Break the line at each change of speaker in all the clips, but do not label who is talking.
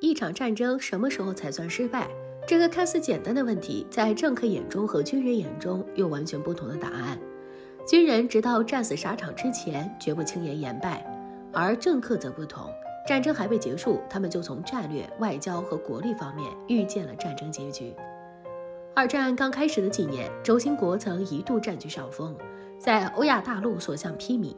一场战争什么时候才算失败？这个看似简单的问题，在政客眼中和军人眼中有完全不同的答案。军人直到战死沙场之前，绝不轻言言败，而政客则不同。战争还未结束，他们就从战略、外交和国力方面预见了战争结局。二战刚开始的几年，轴心国曾一度占据上风，在欧亚大陆所向披靡。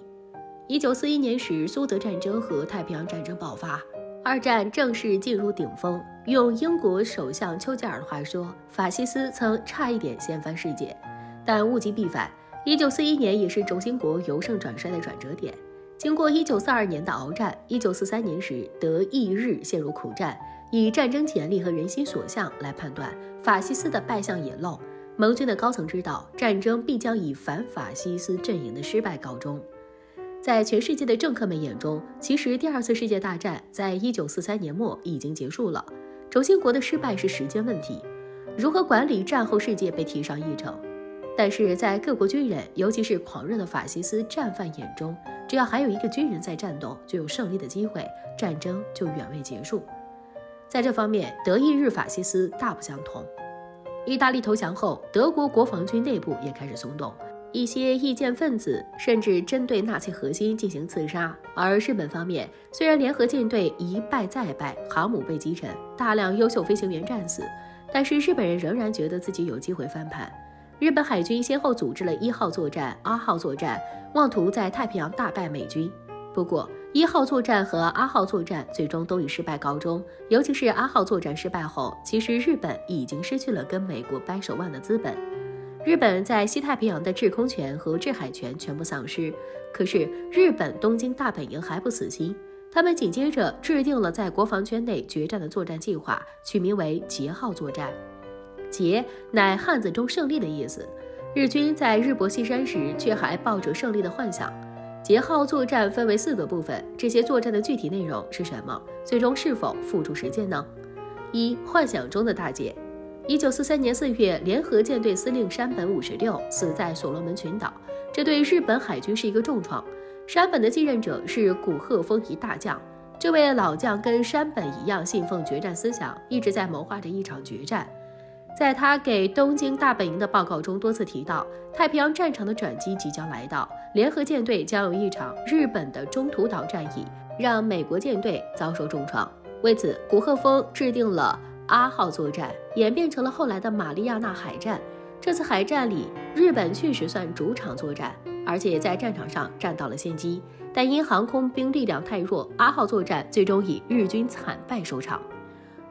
一九四一年时，苏德战争和太平洋战争爆发，二战正式进入顶峰。用英国首相丘吉尔的话说，法西斯曾差一点掀翻世界，但物极必反。一九四一年也是轴心国由盛转衰的转折点。经过一九四二年的鏖战，一九四三年时，德意日陷入苦战。以战争潜力和人心所向来判断，法西斯的败相野露。盟军的高层知道，战争必将以反法西斯阵营的失败告终。在全世界的政客们眼中，其实第二次世界大战在一九四三年末已经结束了。轴心国的失败是时间问题，如何管理战后世界被提上议程。但是在各国军人，尤其是狂热的法西斯战犯眼中，只要还有一个军人在战斗，就有胜利的机会，战争就远未结束。在这方面，德意日法西斯大不相同。意大利投降后，德国国防军内部也开始松动，一些意见分子甚至针对纳粹核心进行刺杀。而日本方面，虽然联合舰队一败再败，航母被击沉，大量优秀飞行员战死，但是日本人仍然觉得自己有机会翻盘。日本海军先后组织了一号作战、二号作战，妄图在太平洋大败美军。不过，一号作战和阿号作战最终都以失败告终。尤其是阿号作战失败后，其实日本已经失去了跟美国掰手腕的资本。日本在西太平洋的制空权和制海权全部丧失。可是，日本东京大本营还不死心，他们紧接着制定了在国防圈内决战的作战计划，取名为“捷号作战”。捷乃汉字中胜利的意思。日军在日薄西山时，却还抱着胜利的幻想。捷号作战分为四个部分，这些作战的具体内容是什么？最终是否付诸实践呢？一、幻想中的大捷。一九四三年四月，联合舰队司令山本五十六死在所罗门群岛，这对日本海军是一个重创。山本的继任者是古贺丰一大将，这位老将跟山本一样信奉决战思想，一直在谋划着一场决战。在他给东京大本营的报告中多次提到，太平洋战场的转机即将来到，联合舰队将有一场日本的中途岛战役，让美国舰队遭受重创。为此，古贺峰制定了阿号作战，演变成了后来的马里亚纳海战。这次海战里，日本确实算主场作战，而且在战场上占到了先机，但因航空兵力量太弱，阿号作战最终以日军惨败收场。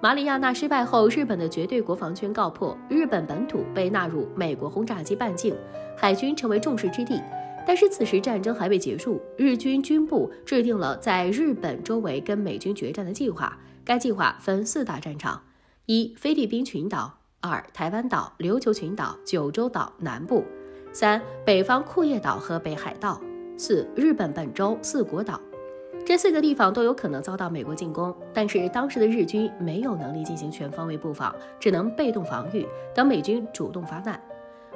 马里亚纳失败后，日本的绝对国防圈告破，日本本土被纳入美国轰炸机半径，海军成为众矢之的。但是此时战争还未结束，日军军部制定了在日本周围跟美军决战的计划。该计划分四大战场：一、菲律宾群岛；二、台湾岛、琉球群岛、九州岛南部；三、北方库页岛和北海道；四、日本本州四国岛。这四个地方都有可能遭到美国进攻，但是当时的日军没有能力进行全方位布防，只能被动防御，等美军主动发难。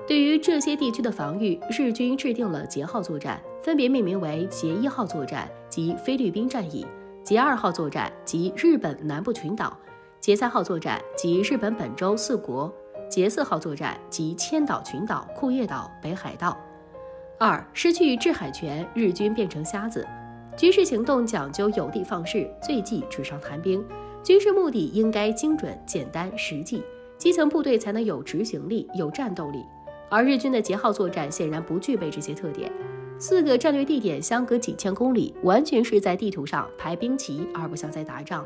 对于这些地区的防御，日军制定了捷号作战，分别命名为捷一号作战及菲律宾战役，捷二号作战及日本南部群岛，杰三号作战及日本本州四国，杰四号作战及千岛群岛、库页岛、北海道。二失去制海权，日军变成瞎子。军事行动讲究有的放矢，最忌纸上谈兵。军事目的应该精准、简单、实际，基层部队才能有执行力、有战斗力。而日军的杰号作战显然不具备这些特点。四个战略地点相隔几千公里，完全是在地图上排兵棋，而不像在打仗。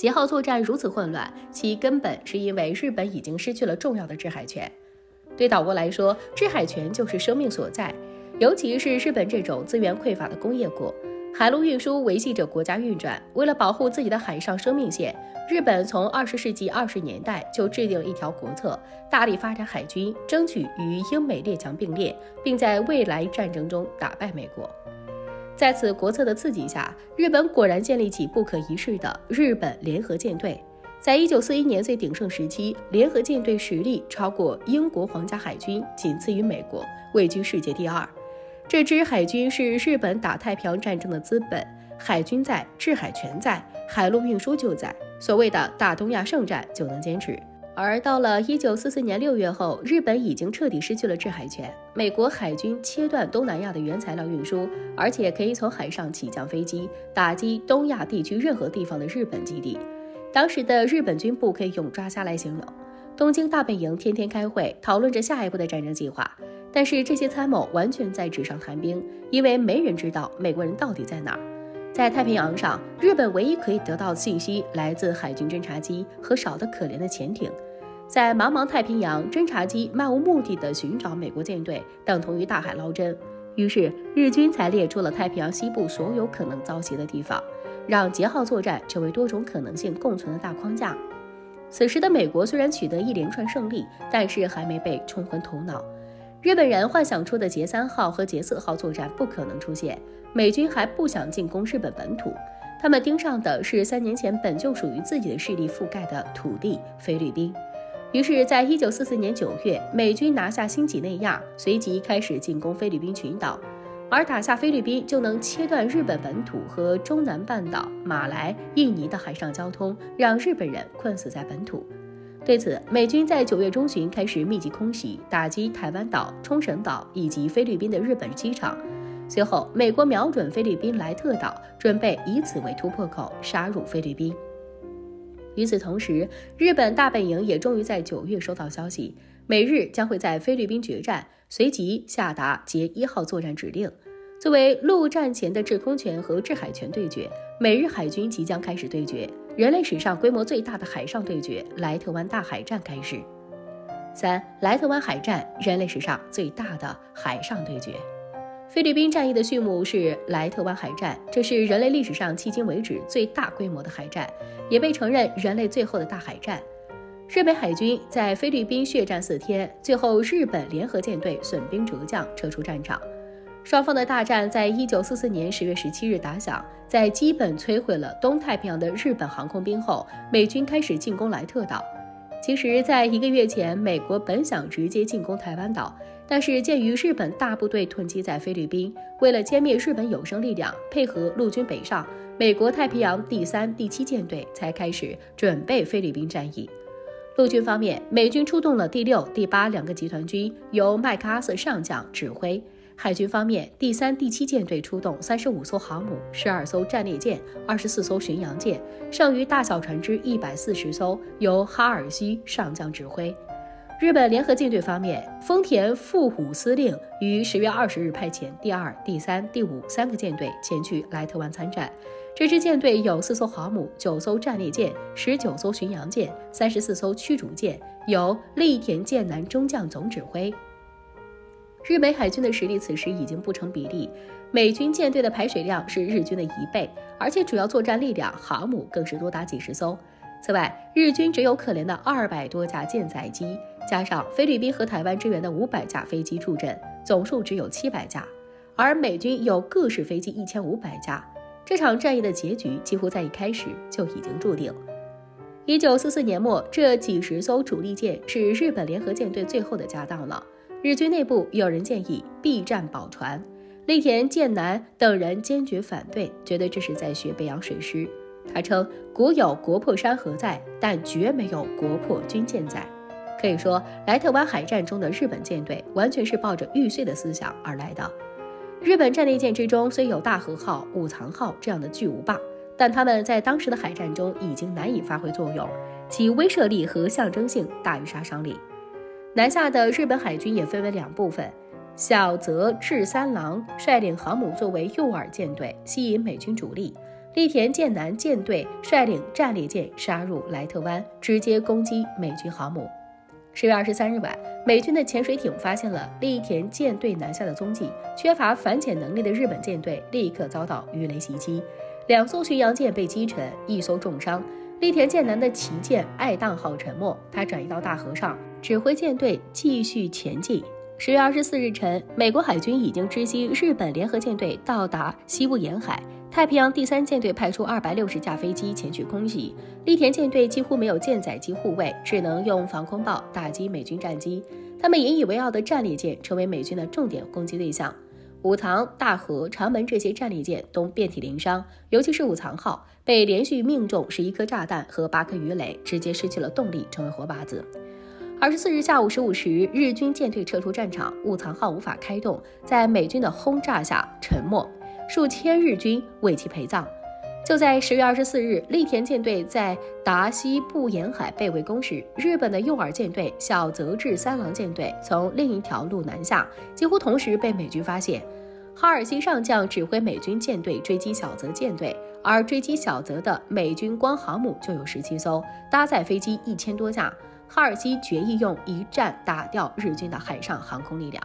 捷号作战如此混乱，其根本是因为日本已经失去了重要的制海权。对岛国来说，制海权就是生命所在。尤其是日本这种资源匮乏的工业国，海陆运输维系着国家运转。为了保护自己的海上生命线，日本从二十世纪二十年代就制定了一条国策，大力发展海军，争取与英美列强并列，并在未来战争中打败美国。在此国策的刺激下，日本果然建立起不可一世的日本联合舰队。在一九四一年最鼎盛时期，联合舰队实力超过英国皇家海军，仅次于美国，位居世界第二。这支海军是日本打太平洋战争的资本，海军在，制海权在，海陆运输就在，所谓的大东亚圣战就能坚持。而到了一九四四年六月后，日本已经彻底失去了制海权，美国海军切断东南亚的原材料运输，而且可以从海上起降飞机打击东亚地区任何地方的日本基地。当时的日本军部可以用抓瞎来形容。东京大本营天天开会，讨论着下一步的战争计划。但是这些参谋完全在纸上谈兵，因为没人知道美国人到底在哪儿。在太平洋上，日本唯一可以得到的信息来自海军侦察机和少得可怜的潜艇。在茫茫太平洋，侦察机漫无目的地寻找美国舰队，等同于大海捞针。于是日军才列出了太平洋西部所有可能遭袭的地方，让杰号作战成为多种可能性共存的大框架。此时的美国虽然取得一连串胜利，但是还没被冲昏头脑。日本人幻想出的杰三号和杰四号作战不可能出现，美军还不想进攻日本本土，他们盯上的是三年前本就属于自己的势力覆盖的土地——菲律宾。于是，在一九四四年九月，美军拿下新几内亚，随即开始进攻菲律宾群岛，而打下菲律宾就能切断日本本土和中南半岛、马来、印尼的海上交通，让日本人困死在本土。对此，美军在九月中旬开始密集空袭，打击台湾岛、冲绳岛以及菲律宾的日本机场。随后，美国瞄准菲律宾莱特岛，准备以此为突破口，杀入菲律宾。与此同时，日本大本营也终于在九月收到消息，美日将会在菲律宾决战，随即下达捷一号作战指令。作为陆战前的制空权和制海权对决，美日海军即将开始对决。人类史上规模最大的海上对决——莱特湾大海战开始。三、莱特湾海战，人类史上最大的海上对决。菲律宾战役的序幕是莱特湾海战，这是人类历史上迄今为止最大规模的海战，也被承认人类最后的大海战。日美海军在菲律宾血战四天，最后日本联合舰队损兵折将，撤出战场。双方的大战在一九四四年十月十七日打响，在基本摧毁了东太平洋的日本航空兵后，美军开始进攻莱特岛。其实，在一个月前，美国本想直接进攻台湾岛，但是鉴于日本大部队囤积在菲律宾，为了歼灭日本有生力量，配合陆军北上，美国太平洋第三、第七舰队才开始准备菲律宾战役。陆军方面，美军出动了第六、第八两个集团军，由麦克阿瑟上将指挥。海军方面，第三、第七舰队出动三十五艘航母、十二艘战列舰、二十四艘巡洋舰，剩余大小船只一百四十艘，由哈尔西上将指挥。日本联合舰队方面，丰田富虎司令于十月二十日派遣第二、第三、第五三个舰队前去莱特湾参战。这支舰队有四艘航母、九艘战列舰、十九艘巡洋舰、三十四艘驱逐舰，由栗田健男中将总指挥。日美海军的实力此时已经不成比例，美军舰队的排水量是日军的一倍，而且主要作战力量航母更是多达几十艘。此外，日军只有可怜的二百多架舰载机，加上菲律宾和台湾支援的五百架飞机助阵，总数只有七百架，而美军有各式飞机一千五百架。这场战役的结局几乎在一开始就已经注定。一九四四年末，这几十艘主力舰是日本联合舰队最后的家当了。日军内部有人建议避战保船，栗田健男等人坚决反对，觉得这是在学北洋水师。他称：“古有国破山河在，但绝没有国破军舰在。”可以说，莱特湾海战中的日本舰队完全是抱着玉碎的思想而来的。日本战列舰之中虽有大和号、武藏号这样的巨无霸，但他们在当时的海战中已经难以发挥作用，其威慑力和象征性大于杀伤力。南下的日本海军也分为两部分，小泽治三郎率领航母作为诱饵舰队，吸引美军主力；栗田健男舰队率领战列舰杀入莱特湾，直接攻击美军航母。十月二十三日晚，美军的潜水艇发现了利田舰队南下的踪迹，缺乏反潜能力的日本舰队立刻遭到鱼雷袭击，两艘巡洋舰被击沉，一艘重伤。利田舰男的旗舰爱宕号沉没，他转移到大河上。指挥舰队继续前进。十月二十四日晨，美国海军已经知悉日本联合舰队到达西部沿海。太平洋第三舰队派出二百六十架飞机前去空袭。栗田舰队几乎没有舰载机护卫，只能用防空炮打击美军战机。他们引以为傲的战列舰成为美军的重点攻击对象。武藏、大和、长门这些战列舰都遍体鳞伤，尤其是武藏号被连续命中十一颗炸弹和八颗鱼雷，直接失去了动力，成为活靶子。二十四日下午十五时，日军舰队撤出战场，武藏号无法开动，在美军的轰炸下沉没，数千日军为其陪葬。就在十月二十四日，栗田舰队在达西部沿海被围攻时，日本的右耳舰队小泽治三郎舰队从另一条路南下，几乎同时被美军发现。哈尔西上将指挥美军舰队追击小泽舰队，而追击小泽的美军光航母就有十七艘，搭载飞机一千多架。哈尔西决意用一战打掉日军的海上航空力量。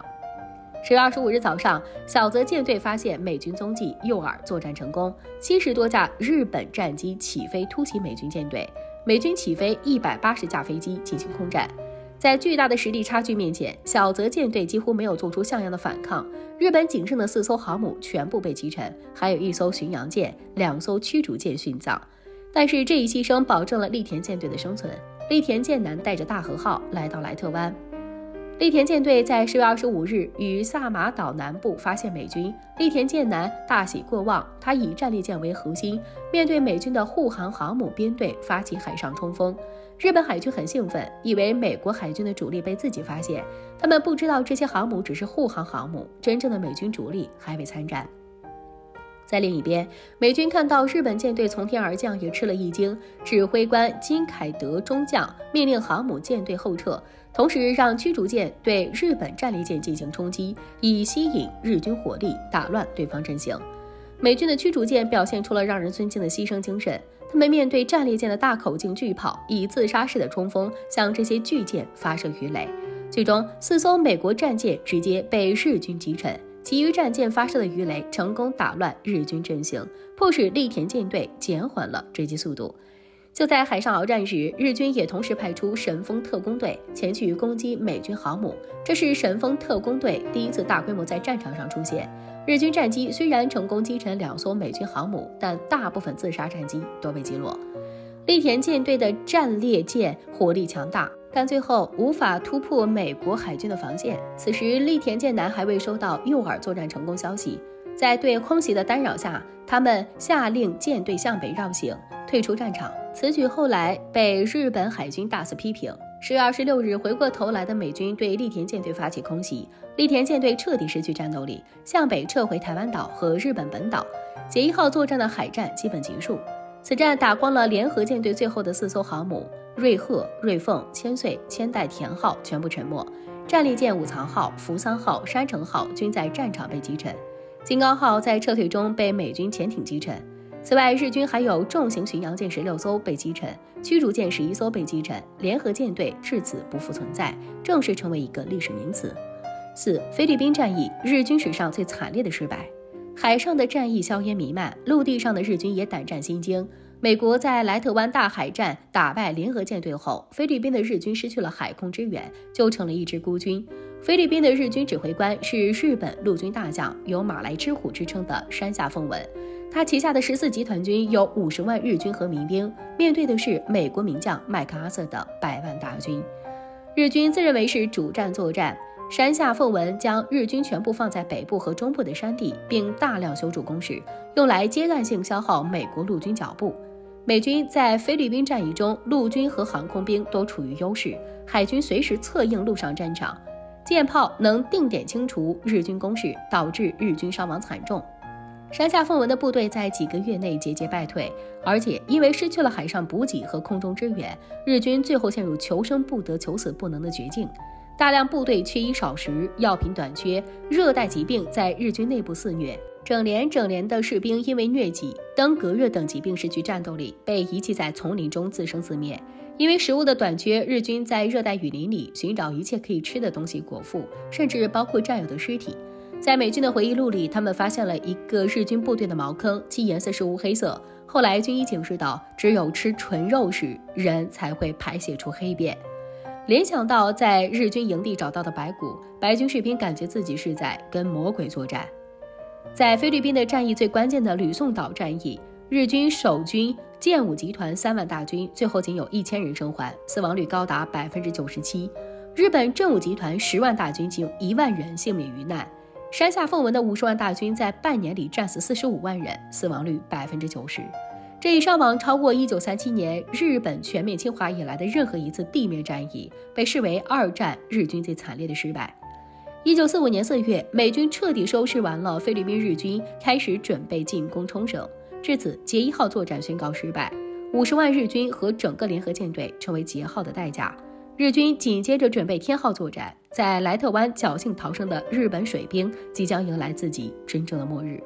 十月二十五日早上，小泽舰队发现美军踪迹，诱饵作战成功。七十多架日本战机起飞突袭美军舰队，美军起飞一百八十架飞机进行空战。在巨大的实力差距面前，小泽舰队几乎没有做出像样的反抗。日本仅剩的四艘航母全部被击沉，还有一艘巡洋舰、两艘驱逐舰殉葬。但是这一牺牲保证了栗田舰队的生存。栗田健男带着大和号来到莱特湾。栗田舰队在十月二十五日于萨马岛南部发现美军。栗田舰南大喜过望，他以战列舰为核心，面对美军的护航航母编队发起海上冲锋。日本海军很兴奋，以为美国海军的主力被自己发现。他们不知道这些航母只是护航航母，真正的美军主力还未参战。在另一边，美军看到日本舰队从天而降，也吃了一惊。指挥官金凯德中将命令航母舰队后撤，同时让驱逐舰对日本战列舰进行冲击，以吸引日军火力，打乱对方阵型。美军的驱逐舰表现出了让人尊敬的牺牲精神，他们面对战列舰的大口径巨炮，以自杀式的冲锋向这些巨舰发射鱼雷，最终四艘美国战舰直接被日军击沉。其余战舰发射的鱼雷成功打乱日军阵型，迫使栗田舰队减缓了追击速度。就在海上鏖战时，日军也同时派出神风特工队前去攻击美军航母。这是神风特工队第一次大规模在战场上出现。日军战机虽然成功击沉两艘美军航母，但大部分自杀战机都被击落。栗田舰队的战列舰火力强大。但最后无法突破美国海军的防线。此时，栗田舰男还未收到诱饵作战成功消息，在对空袭的干扰下，他们下令舰队向北绕行，退出战场。此举后来被日本海军大肆批评。十月二十六日，回过头来的美军对栗田舰队发起空袭，栗田舰队彻底失去战斗力，向北撤回台湾岛和日本本岛。杰一号作战的海战基本结束。此战打光了联合舰队最后的四艘航母。瑞鹤、瑞凤、千岁、千代田号全部沉没，战列舰武藏号、扶桑号、山城号均在战场被击沉，金刚号在撤退中被美军潜艇击沉。此外，日军还有重型巡洋舰十六艘被击沉，驱逐舰十一艘被击沉，联合舰队至此不复存在，正式成为一个历史名词。四、菲律宾战役，日军史上最惨烈的失败。海上的战役硝烟弥漫，陆地上的日军也胆战心惊。美国在莱特湾大海战打败联合舰队后，菲律宾的日军失去了海空支援，就成了一支孤军。菲律宾的日军指挥官是日本陆军大将，有“马来之虎”之称的山下奉文。他旗下的十四集团军有五十万日军和民兵，面对的是美国名将麦克阿瑟的百万大军。日军自认为是主战作战。山下奉文将日军全部放在北部和中部的山地，并大量修筑工事，用来阶段性消耗美国陆军脚步。美军在菲律宾战役中，陆军和航空兵都处于优势，海军随时策应陆上战场，舰炮能定点清除日军攻势，导致日军伤亡惨重。山下奉文的部队在几个月内节节败退，而且因为失去了海上补给和空中支援，日军最后陷入求生不得、求死不能的绝境。大量部队缺衣少食，药品短缺，热带疾病在日军内部肆虐，整连整连的士兵因为疟疾、登革热等疾病失去战斗力，被遗弃在丛林中自生自灭。因为食物的短缺，日军在热带雨林里寻找一切可以吃的东西果腹，甚至包括战友的尸体。在美军的回忆录里，他们发现了一个日军部队的茅坑，其颜色是乌黑色。后来军医警示道，只有吃纯肉时，人才会排泄出黑便。联想到在日军营地找到的白骨，白军士兵感觉自己是在跟魔鬼作战。在菲律宾的战役最关键的吕宋岛战役，日军守军建武集团三万大军最后仅有一千人生还，死亡率高达百分之九十七；日本正武集团十万大军仅有一万人幸免于难。山下奉文的五十万大军在半年里战死四十五万人，死亡率百分之九十，这一伤亡超过一九三七年日本全面侵华以来的任何一次地面战役，被视为二战日军最惨烈的失败。一九四五年四月，美军彻底收拾完了菲律宾日军，开始准备进攻冲绳。至此，杰一号作战宣告失败，五十万日军和整个联合舰队成为杰号的代价。日军紧接着准备天号作战，在莱特湾侥幸逃生的日本水兵即将迎来自己真正的末日。